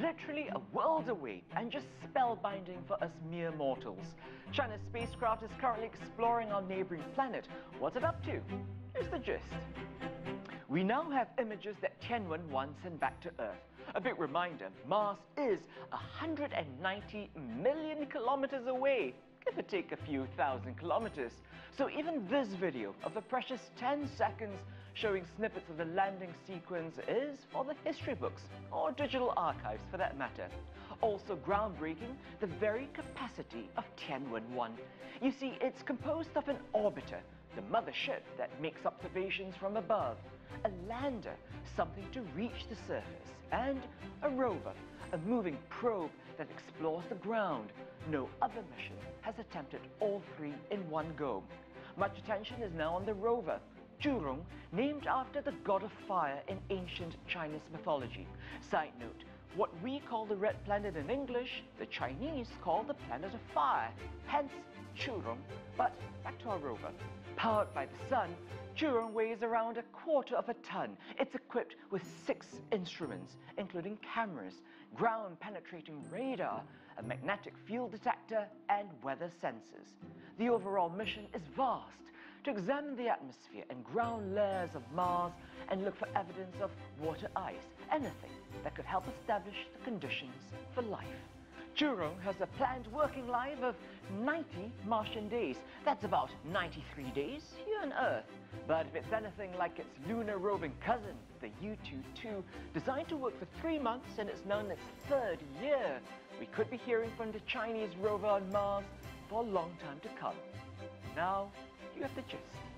literally a world away and just spellbinding for us mere mortals. China's spacecraft is currently exploring our neighboring planet. What's it up to? Here's the gist. We now have images that Tianwen-1 sent back to Earth. A big reminder, Mars is 190 million kilometers away take a few thousand kilometers. So even this video of the precious 10 seconds showing snippets of the landing sequence is for the history books, or digital archives for that matter. Also groundbreaking, the very capacity of Tianwen-1. You see, it's composed of an orbiter, the mothership that makes observations from above, a lander, something to reach the surface, and a rover, a moving probe that explores the ground. No other mission has attempted all three in one go. Much attention is now on the rover, Zhurong, named after the god of fire in ancient Chinese mythology. Side note, what we call the red planet in English, the Chinese call the planet of fire, hence Zhurong. But back to our rover. Powered by the sun, Zhurong weighs around a quarter of a ton. It's equipped with six instruments, including cameras, ground-penetrating radar, a magnetic field detector, and weather sensors. The overall mission is vast, to examine the atmosphere and ground layers of Mars and look for evidence of water ice, anything that could help establish the conditions for life. Zhurong has a planned working life of 90 Martian days. That's about 93 days here on Earth. But if it's anything like its lunar roving cousin, the Yutu-2, designed to work for three months and it's now in its third year, we could be hearing from the Chinese rover on Mars for a long time to come. Now, you have the chest.